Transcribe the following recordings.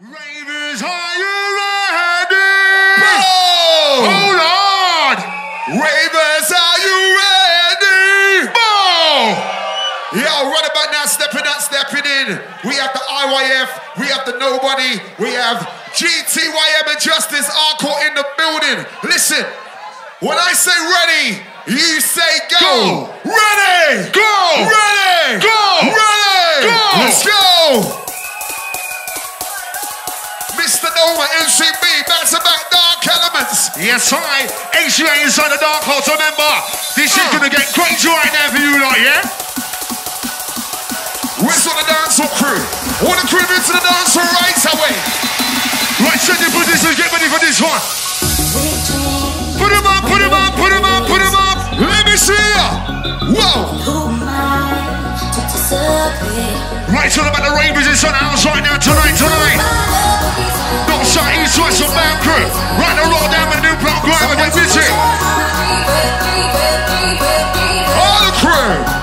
Ravers, are you ready? Oh! Oh Lord! Ravers, are you ready? Oh! Yo, run about now, stepping out, stepping in. We have the IYF, we have the Nobody, we have GTYM and Justice Hardcore in the building. Listen, when I say ready, you say go. Go. Ready! Go! Ready! Go! Ready! Go! Let's go! Mista Domer, MCB, back to back Dark Elements. Yes, I. HUA inside the dark horse. Remember, this is Uh. gonna get crazy right now for you lot, yeah? Where's all the dancehall crew? All the crew into the dancehall right away. Right, send your positions, get ready for this one. Put him up, put him up, put him up, put him up. Let me see ya. Whoa. It's all about the Ravens in Sun house right now, tonight, tonight. North, south, east, west, and bound crew. Right, the roll down with the new block, right, and get busy. All the crew.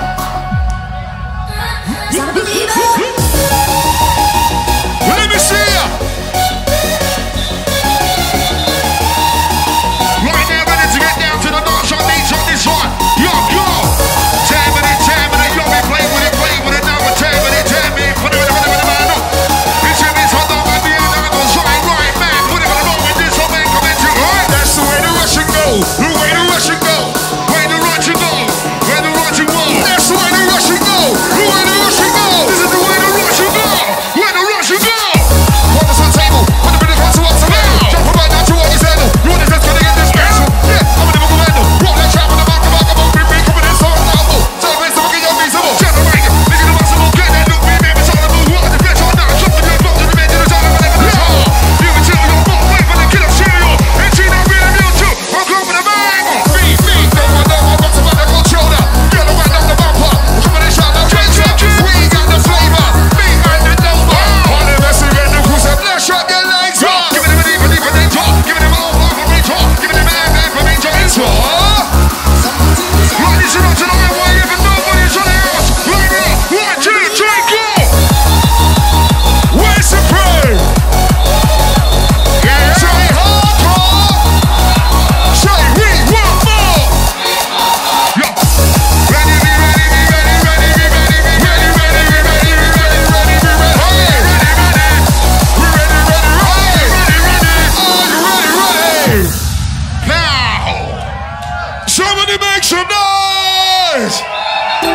Somebody make some noise.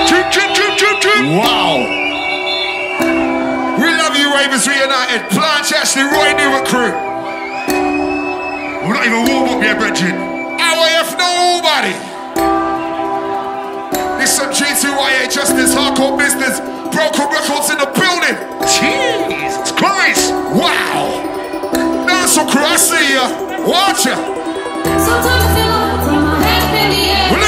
Chip, chip, chip, chip, chip. Wow. We love you, Ravers Reunited. Blanche Ashley, Roy Newart crew. We're not even warm up yet, Bridget. RAF nobody. This some G2YA Justice Hardcore Business. Broken Records in the building. Jesus Christ. Wow. Dancehall crew, I see ya. Watch ya. Well, let me see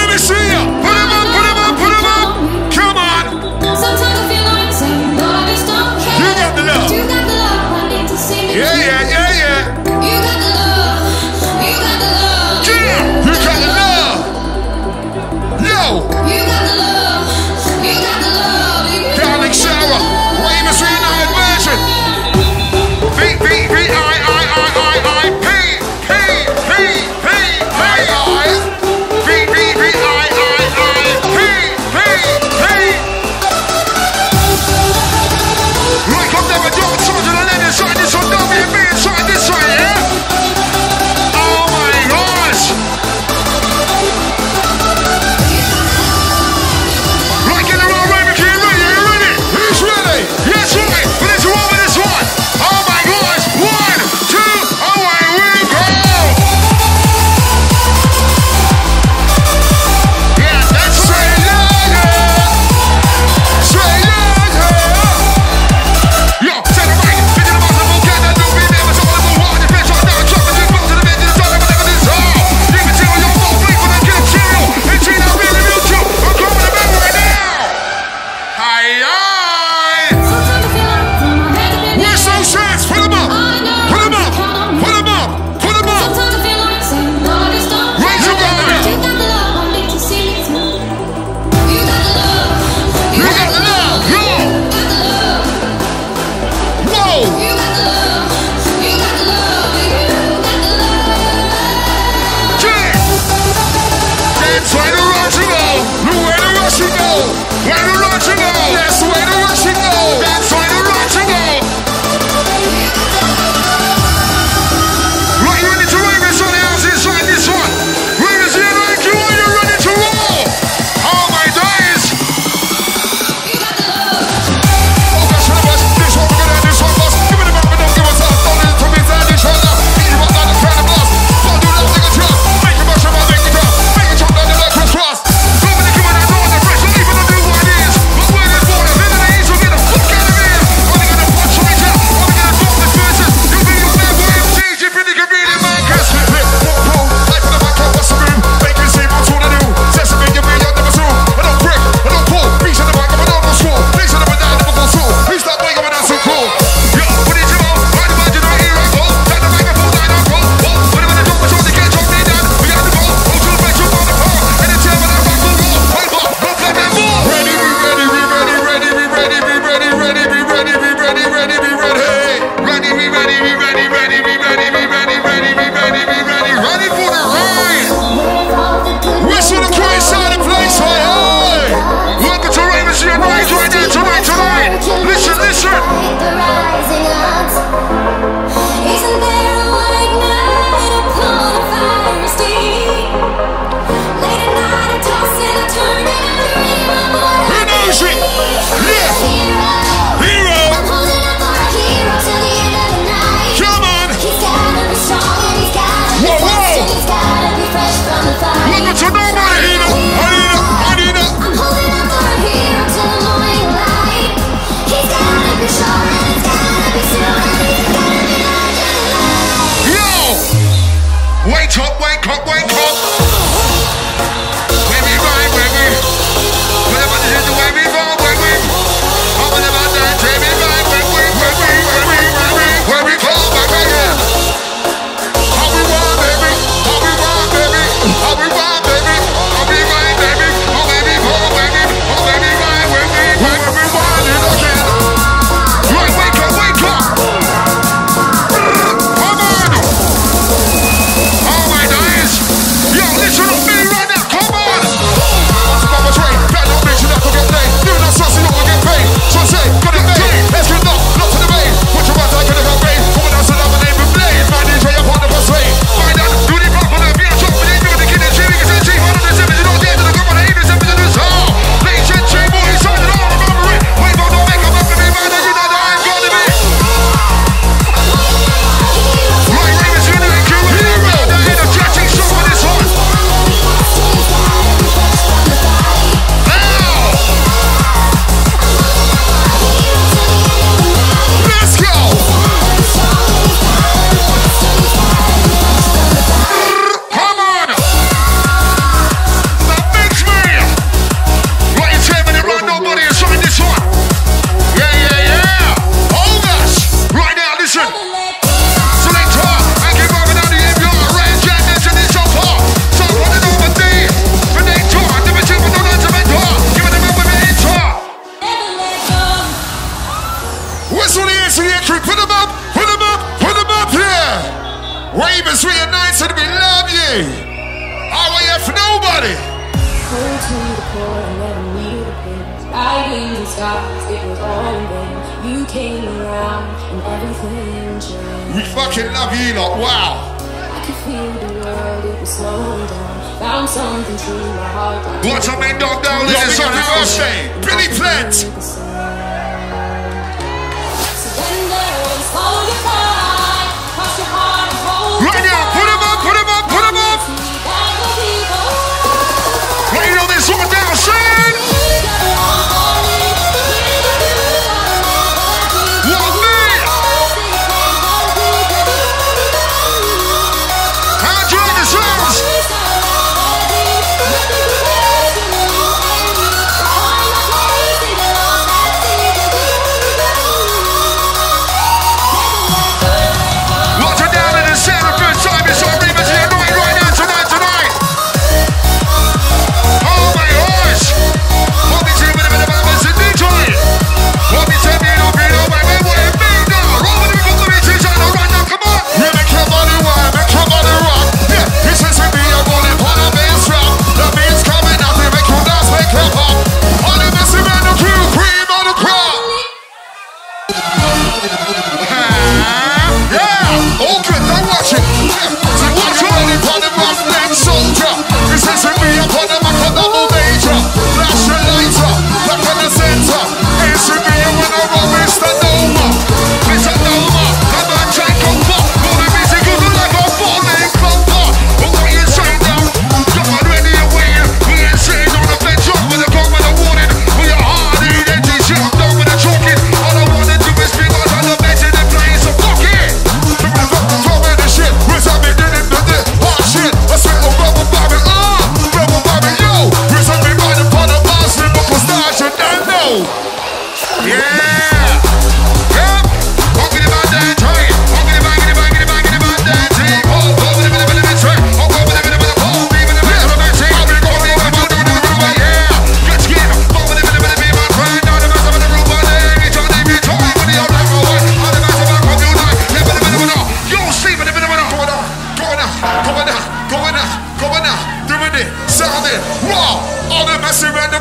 have you. Wow. I could feel the world, it was slowing down. Found something to my heart. What's up, man? Dog down, listen, son. How's Billy Plant.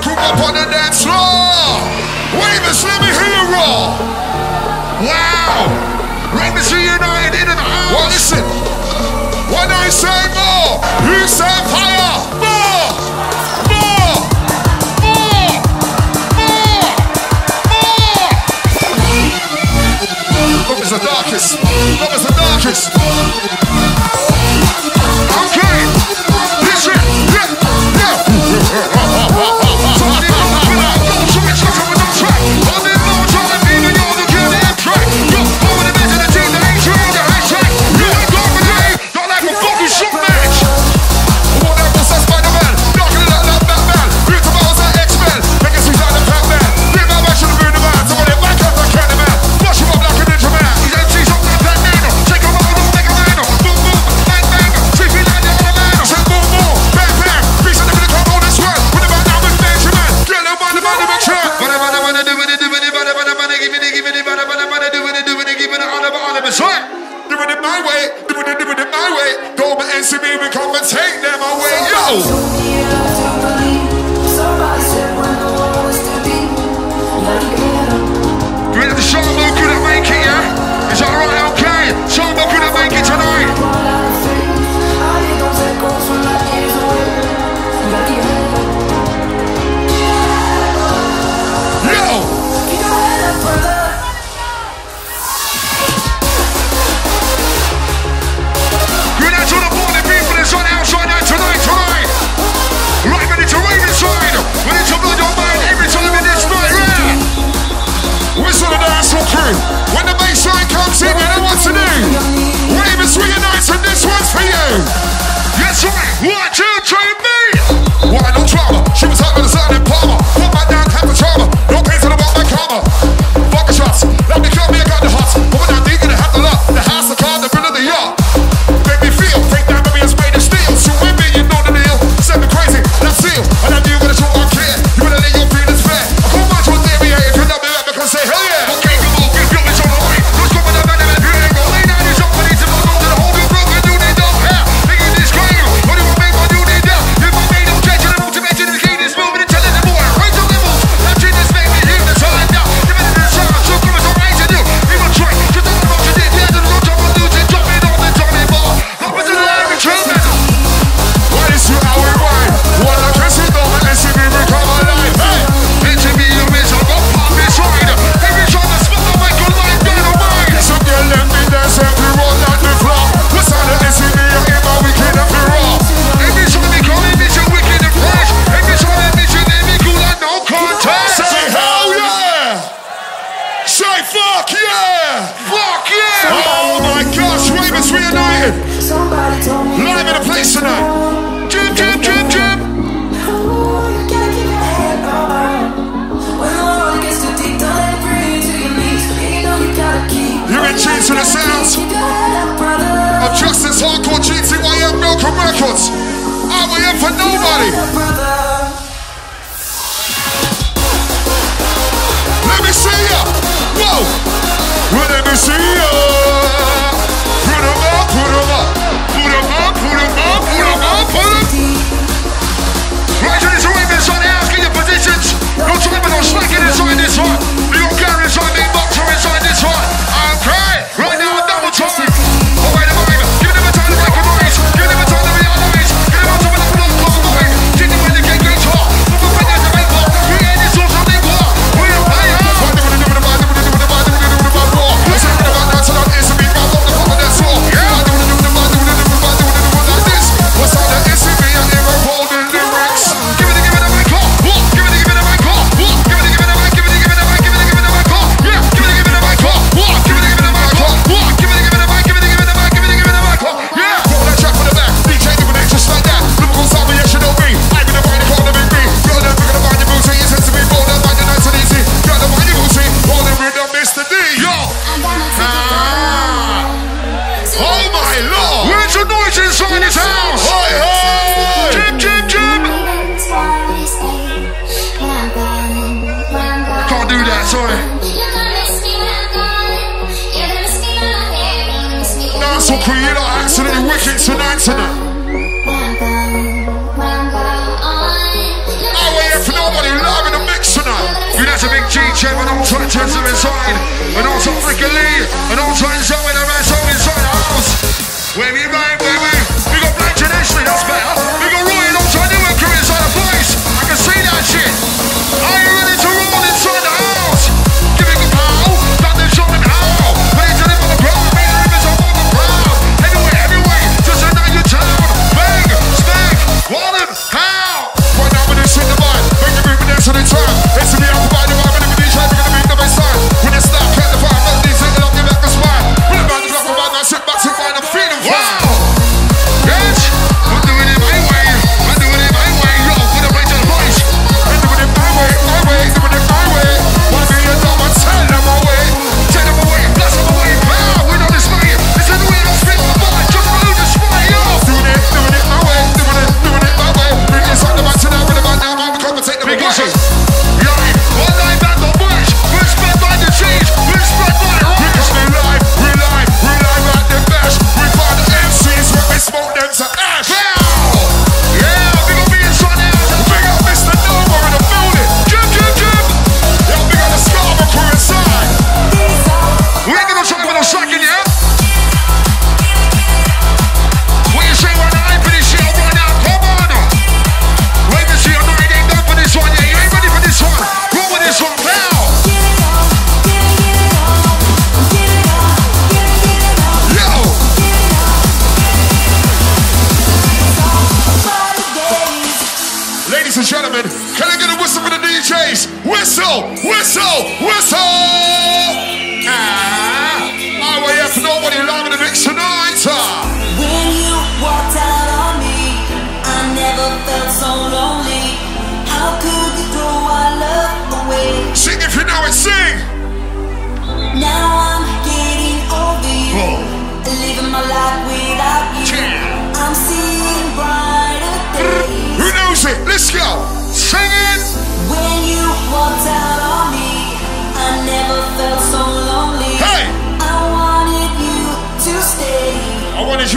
Group up on the dance floor. Wave a slimy hero. Wow. Let me see you united in an hour. Well, listen. When I say more, you say fire. More. More. More. More. More. Love is the darkest. Love is the darkest.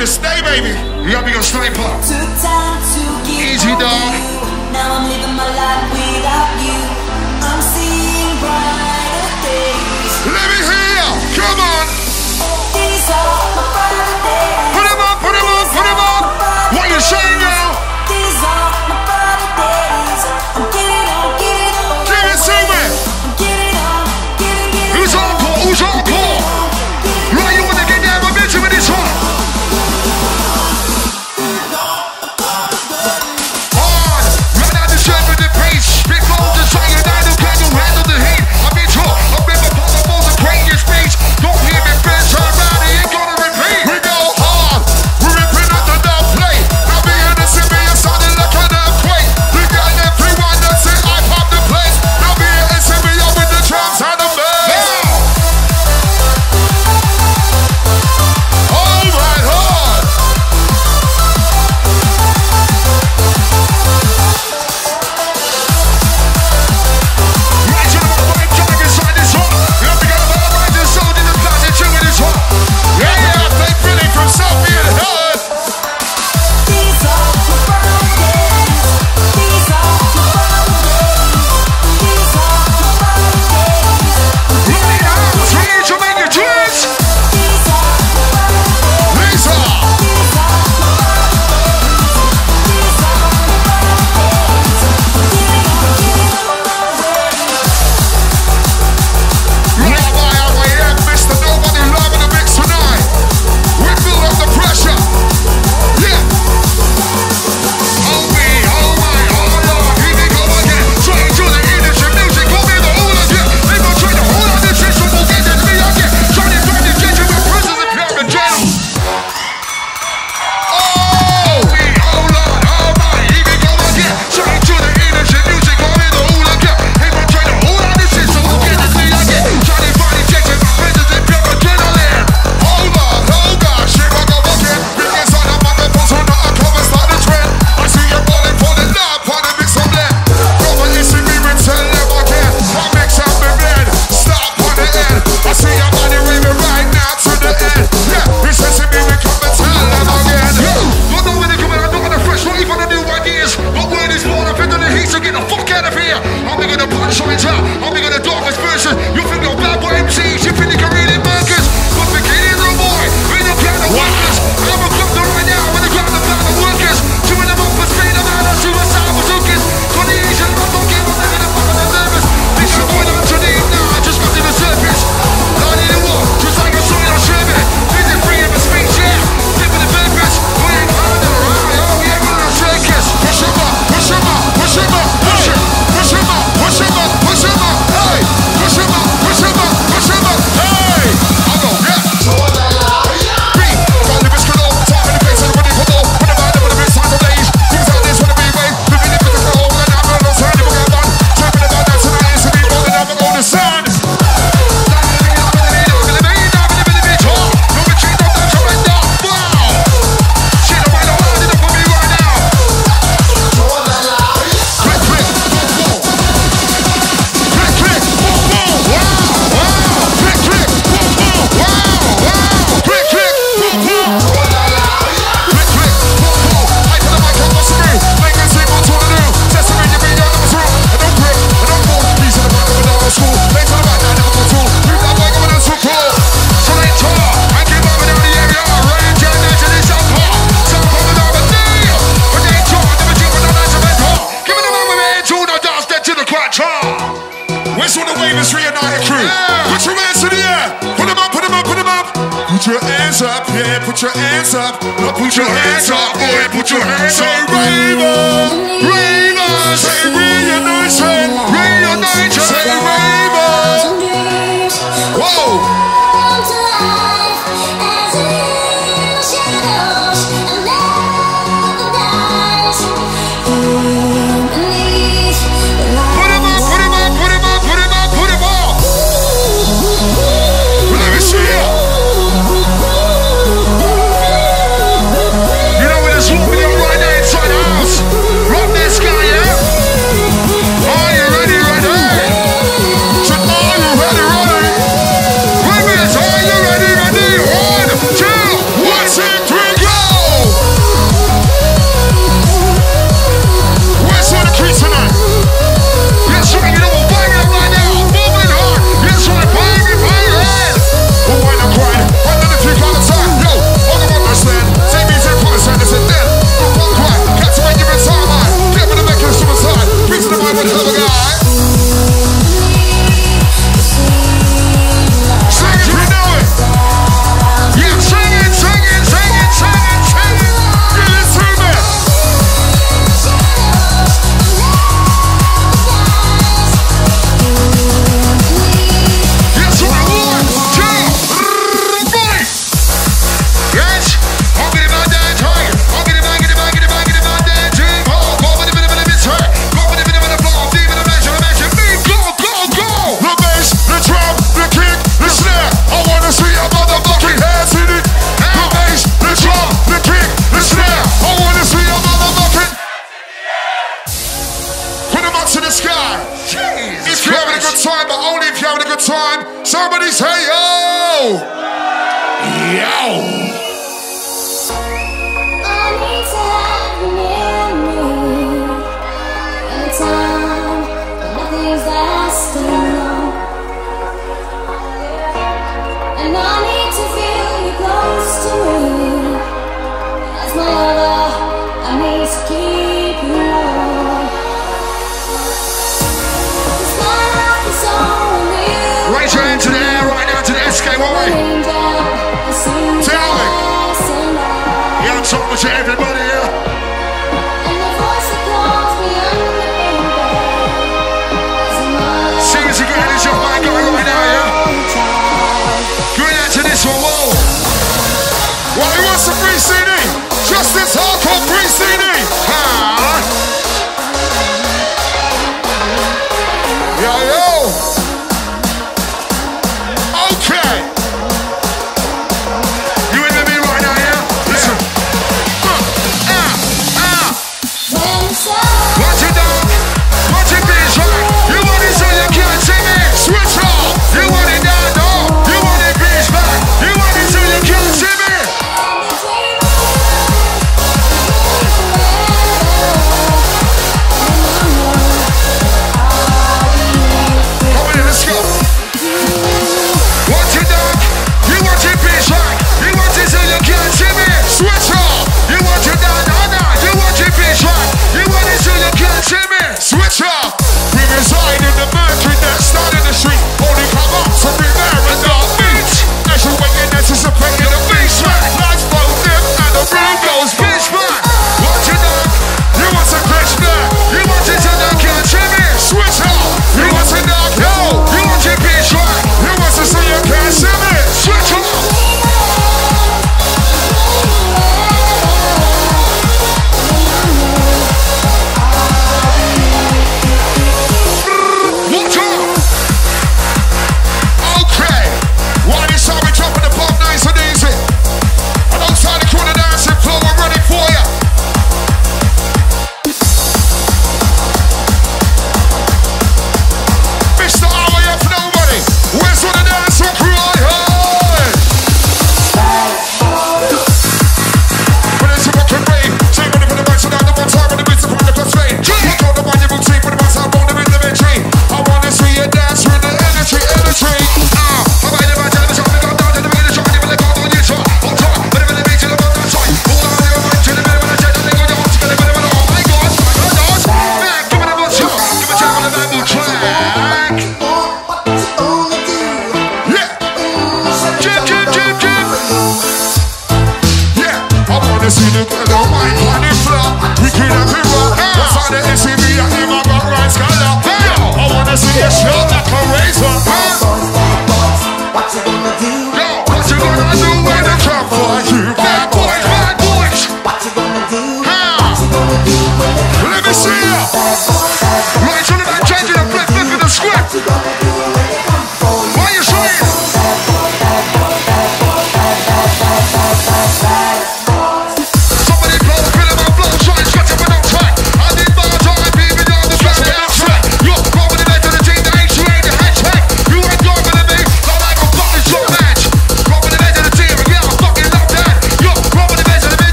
to stay, baby. You gotta be a sniper. Easy, dog. Now I'm living my life without you. put your hands up. Now put your hands up, boy, put your hands up. Raven, Raven, say reunite, say reunite, say.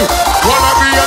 Wanna be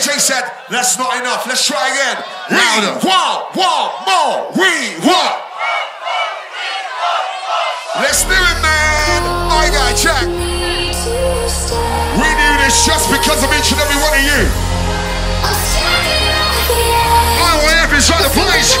AJ said, that's not enough. Let's try again. We Louder. want, want more. We want. Let's do it, man. I got Jack. We do this just because of each and every one of you. I want is to the place.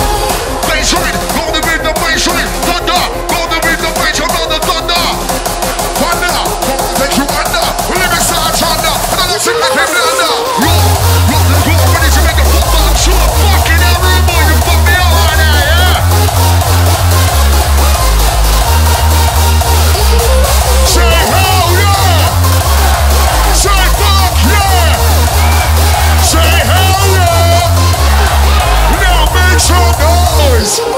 Detroit. Cheers.